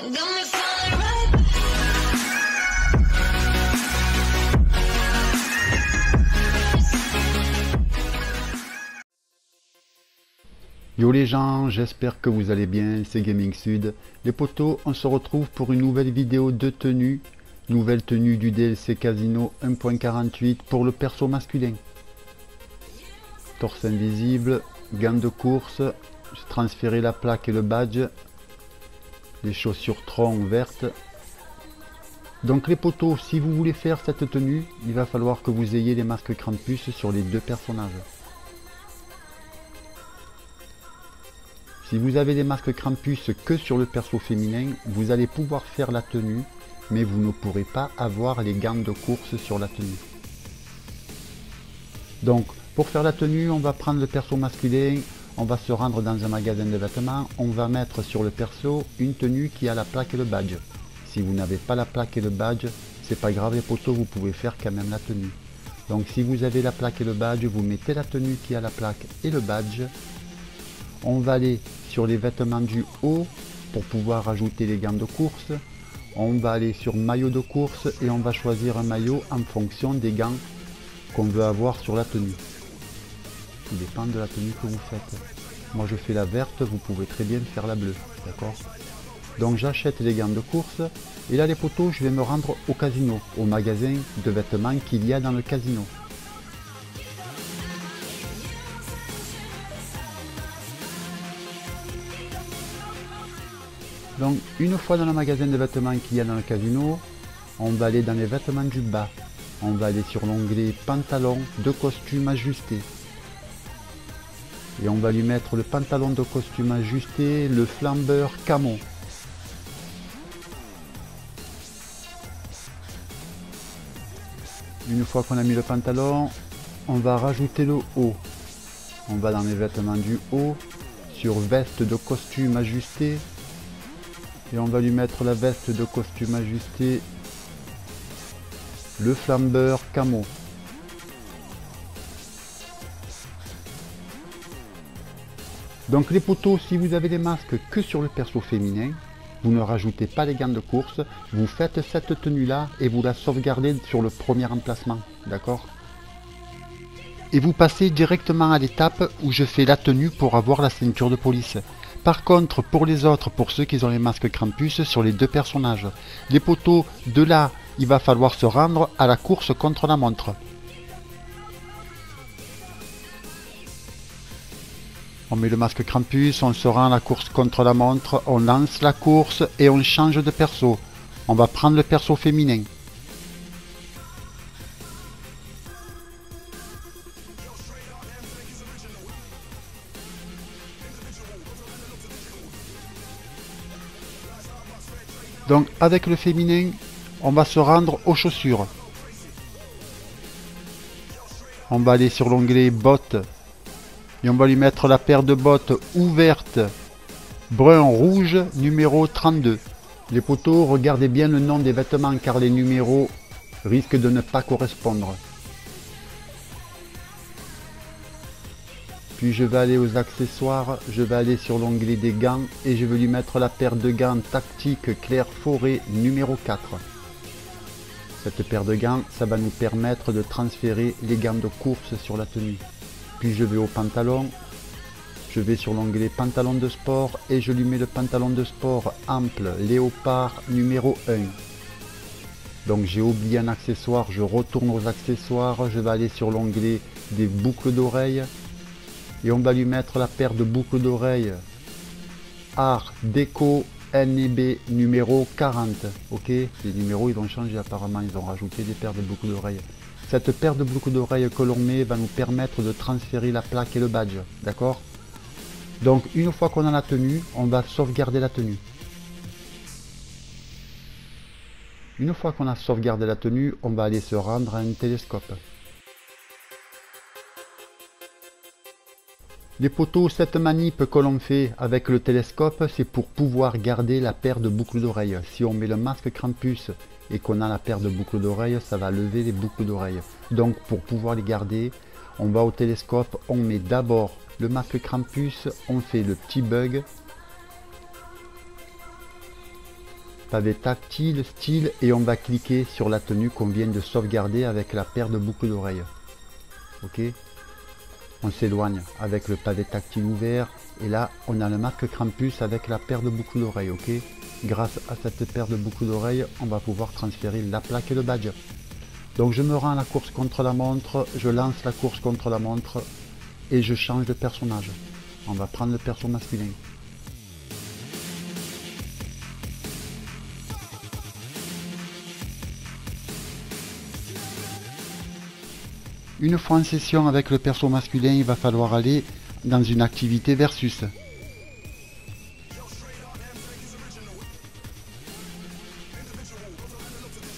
Yo les gens, j'espère que vous allez bien, c'est Gaming Sud. Les potos, on se retrouve pour une nouvelle vidéo de tenue. Nouvelle tenue du DLC Casino 1.48 pour le perso masculin. Torse invisible, gants de course, j'ai transféré la plaque et le badge. Les chaussures tronc vertes. Donc les potos, si vous voulez faire cette tenue, il va falloir que vous ayez les masques Krampus sur les deux personnages. Si vous avez des masques Krampus que sur le perso féminin, vous allez pouvoir faire la tenue, mais vous ne pourrez pas avoir les gants de course sur la tenue. Donc, pour faire la tenue, on va prendre le perso masculin, on va se rendre dans un magasin de vêtements, on va mettre sur le perso une tenue qui a la plaque et le badge. Si vous n'avez pas la plaque et le badge, c'est pas grave les poteaux, vous pouvez faire quand même la tenue. Donc si vous avez la plaque et le badge, vous mettez la tenue qui a la plaque et le badge, on va aller sur les vêtements du haut pour pouvoir ajouter les gants de course. On va aller sur maillot de course et on va choisir un maillot en fonction des gants qu'on veut avoir sur la tenue. Il dépend de la tenue que vous faites. Moi je fais la verte, vous pouvez très bien faire la bleue, d'accord? Donc j'achète les gants de course et là les poteaux je vais me rendre au casino, au magasin de vêtements qu'il y a dans le casino. Donc une fois dans le magasin de vêtements qu'il y a dans le casino, on va aller dans les vêtements du bas. On va aller sur l'onglet pantalon de costume ajusté. Et on va lui mettre le pantalon de costume ajusté, le flambeur camo. Une fois qu'on a mis le pantalon, on va rajouter le haut. On va dans les vêtements du haut, sur veste de costume ajusté, et on va lui mettre la veste de costume ajustée, le flambeur camo. Donc les poteaux, si vous avez des masques que sur le perso féminin, vous ne rajoutez pas les gants de course, vous faites cette tenue là et vous la sauvegardez sur le premier emplacement, d'accord? Et vous passez directement à l'étape où je fais la tenue pour avoir la ceinture de police. Par contre, pour les autres, pour ceux qui ont les masques Krampus sur les deux personnages, les poteaux, de là, il va falloir se rendre à la course contre la montre. On met le masque Krampus, on se rend à la course contre la montre, on lance la course et on change de perso. On va prendre le perso féminin. Donc avec le féminin, on va se rendre aux chaussures. On va aller sur l'onglet bottes et on va lui mettre la paire de bottes ouverte brun rouge numéro 32. Les poteaux, regardez bien le nom des vêtements car les numéros risquent de ne pas correspondre. Puis je vais aller aux accessoires, je vais aller sur l'onglet des gants et je vais lui mettre la paire de gants tactique clair forêt numéro 4. Cette paire de gants, ça va nous permettre de transférer les gants de course sur la tenue. Puis je vais au pantalon, je vais sur l'onglet pantalon de sport et je lui mets le pantalon de sport ample léopard numéro 1. Donc j'ai oublié un accessoire, je retourne aux accessoires, je vais aller sur l'onglet des boucles d'oreilles et on va lui mettre la paire de boucles d'oreilles Art Déco NB numéro 40. Ok, les numéros ils vont changer apparemment, ils ont rajouté des paires de boucles d'oreilles. Cette paire de boucles d'oreilles que l'on met va nous permettre de transférer la plaque et le badge. D'accord? Donc une fois qu'on a la tenue, on va sauvegarder la tenue. Une fois qu'on a sauvegardé la tenue, on va aller se rendre à un télescope. Les poteaux, cette manip que l'on fait avec le télescope, c'est pour pouvoir garder la paire de boucles d'oreilles. Si on met le masque Krampus et qu'on a la paire de boucles d'oreilles, ça va lever les boucles d'oreilles. Donc pour pouvoir les garder, on va au télescope, on met d'abord le masque Krampus, on fait le petit bug. pavé tactile, style et on va cliquer sur la tenue qu'on vient de sauvegarder avec la paire de boucles d'oreilles. Ok? On s'éloigne avec le pavé tactile ouvert et là on a le marque Krampus avec la paire de boucles d'oreilles. Ok? Grâce à cette paire de boucles d'oreilles, on va pouvoir transférer la plaque et le badge. Donc je me rends à la course contre la montre, je lance la course contre la montre et je change de personnage. On va prendre le perso masculin. Une fois en session avec le perso masculin, il va falloir aller dans une activité versus.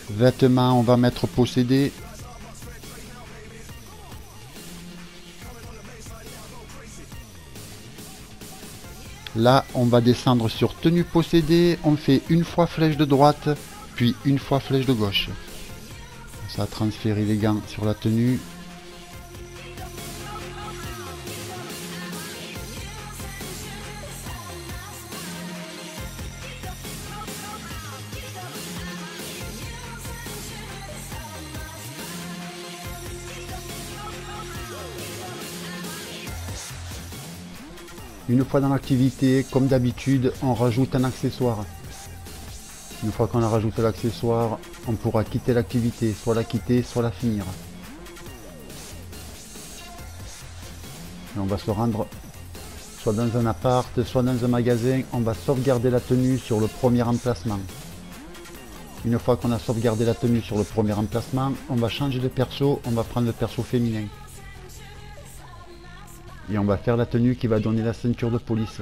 Vêtements, on va mettre possédé. Là, on va descendre sur tenue possédée. On fait une fois flèche de droite, puis une fois flèche de gauche. Ça va transférer les gants sur la tenue. Une fois dans l'activité, comme d'habitude, on rajoute un accessoire. Une fois qu'on a rajouté l'accessoire, on pourra quitter l'activité, soit la quitter, soit la finir. On va se rendre soit dans un appart, soit dans un magasin, on va sauvegarder la tenue sur le premier emplacement. Une fois qu'on a sauvegardé la tenue sur le premier emplacement, on va changer de perso, on va prendre le perso féminin. Et on va faire la tenue qui va donner la ceinture de police.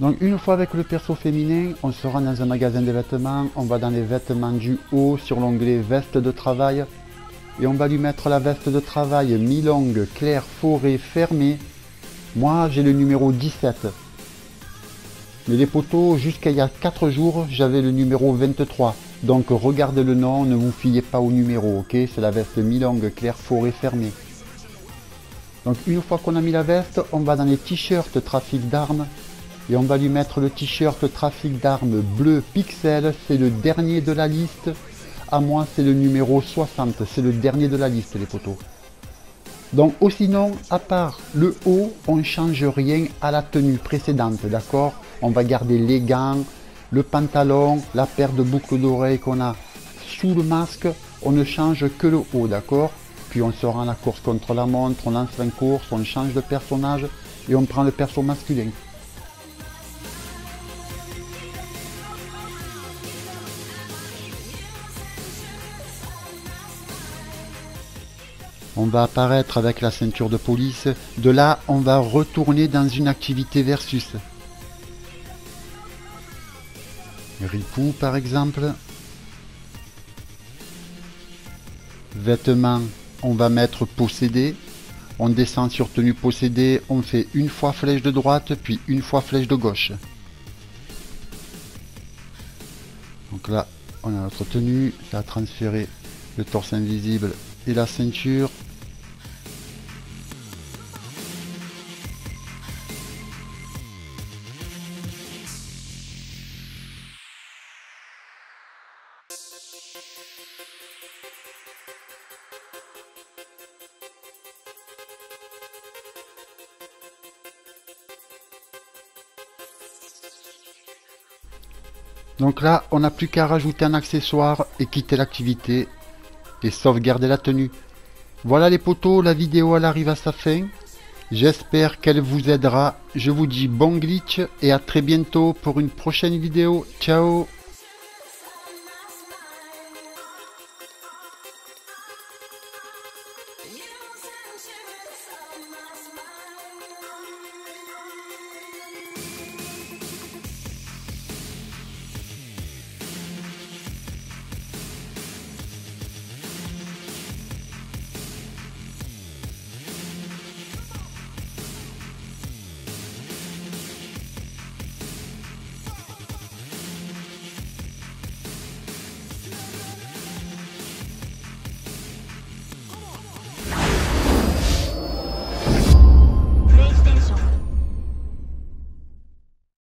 Donc une fois avec le perso féminin, on se rend dans un magasin de vêtements, on va dans les vêtements du haut sur l'onglet veste de travail et on va lui mettre la veste de travail mi-longue, claire, forêt, fermée. Moi j'ai le numéro 17. Mais les poteaux, jusqu'à il y a 4 jours, j'avais le numéro 23. Donc regardez le nom, ne vous fiez pas au numéro, ok? C'est la veste mi-longue, claire, forêt, fermée. Donc une fois qu'on a mis la veste, on va dans les t-shirts trafic d'armes et on va lui mettre le t-shirt trafic d'armes bleu pixel, c'est le dernier de la liste. À moi, c'est le numéro 60, c'est le dernier de la liste, les poteaux. Donc, ou sinon, à part le haut, on ne change rien à la tenue précédente, d'accord? On va garder les gants, le pantalon, la paire de boucles d'oreilles qu'on a sous le masque, on ne change que le haut, d'accord? Puis on se rend à la course contre la montre, on lance une course, on change de personnage et on prend le perso masculin. on va apparaître avec la ceinture de police. De là, on va retourner dans une activité versus. Ripou par exemple. Vêtements, on va mettre possédé. On descend sur tenue possédée, on fait une fois flèche de droite, puis une fois flèche de gauche. Donc là, on a notre tenue, ça a transféré le torse invisible et la ceinture Donc là, on n'a plus qu'à rajouter un accessoire et quitter l'activité et sauvegarder la tenue. Voilà les potos, la vidéo elle arrive à sa fin. J'espère qu'elle vous aidera. Je vous dis bon glitch et à très bientôt pour une prochaine vidéo. Ciao should